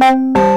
Thank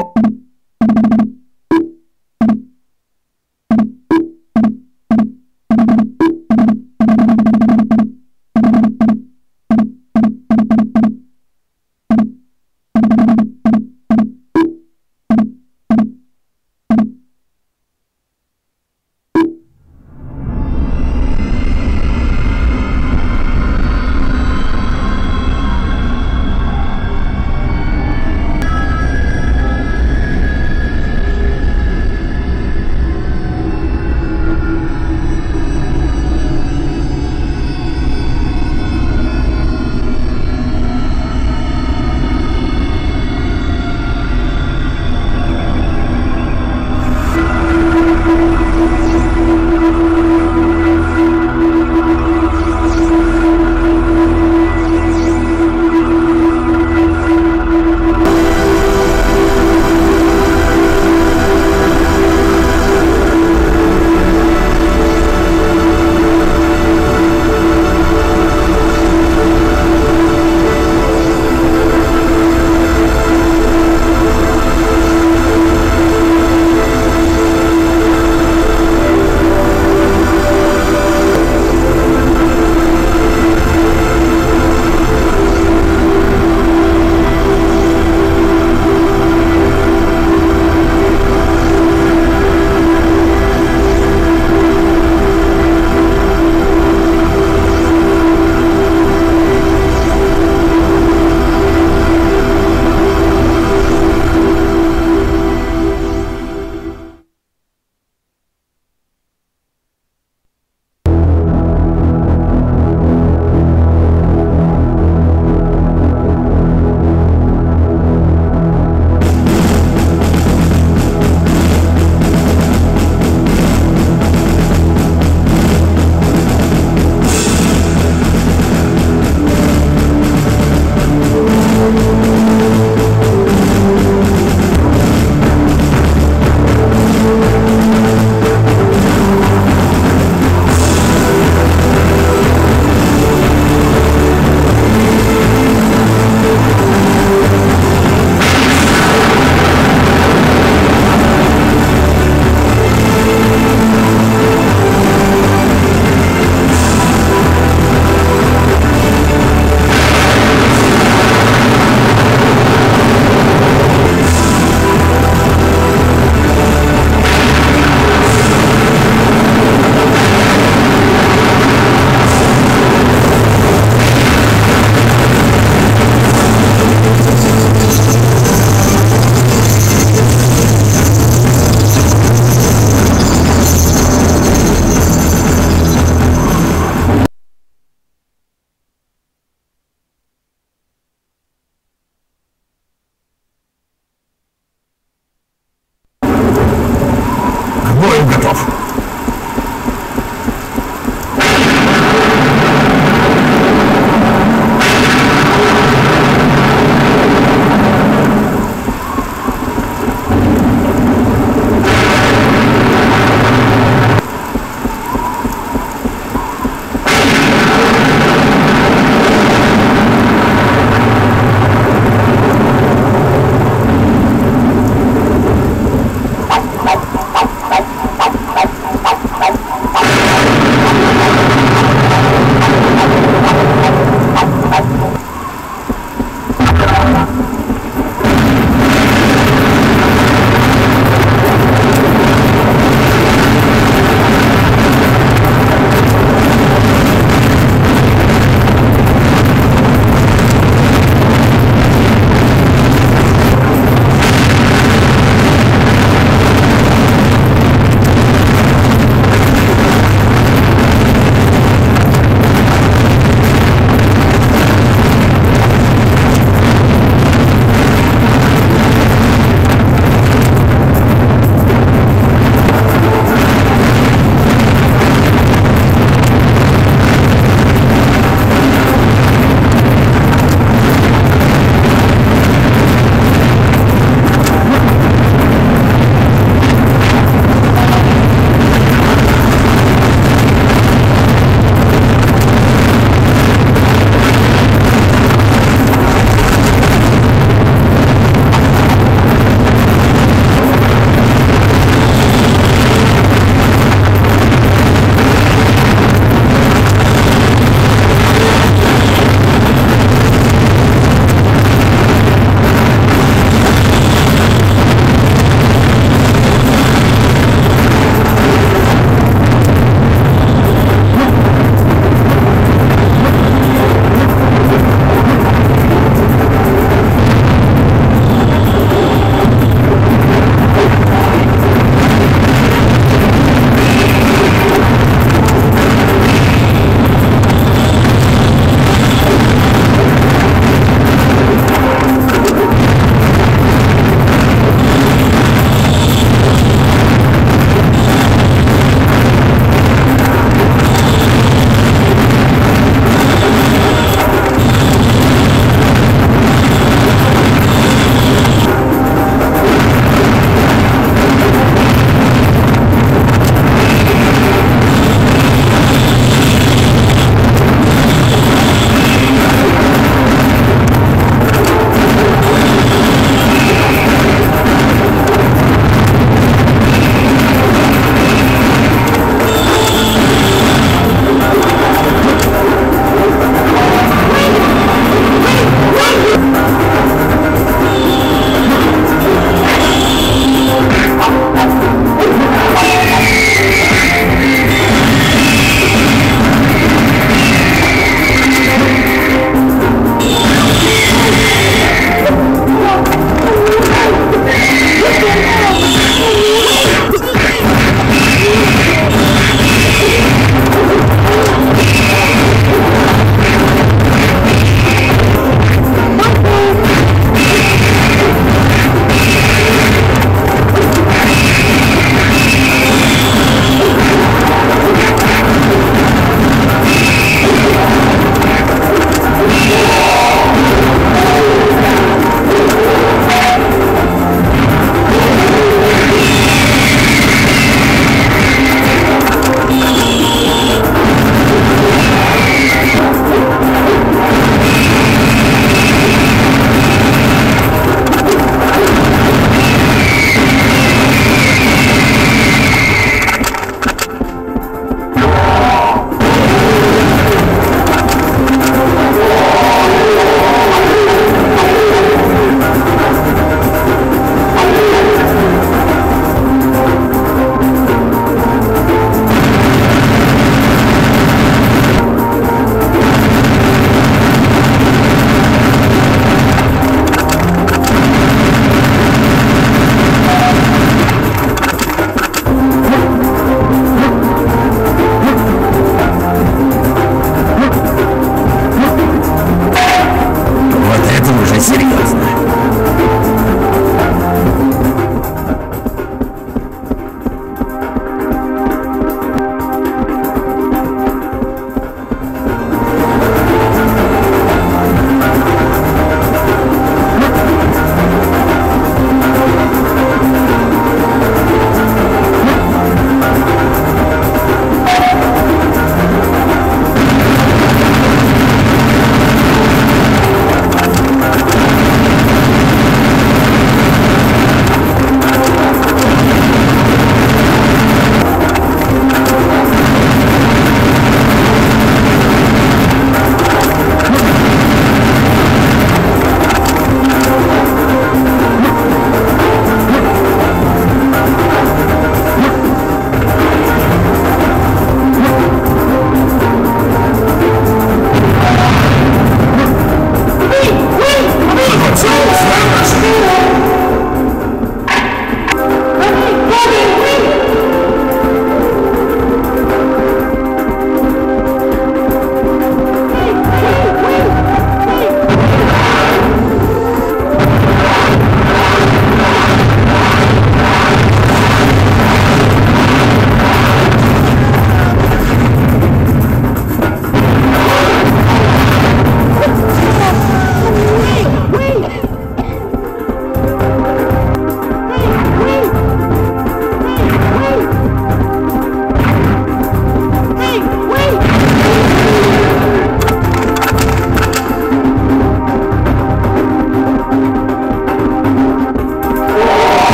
Microsoft.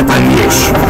это вещь.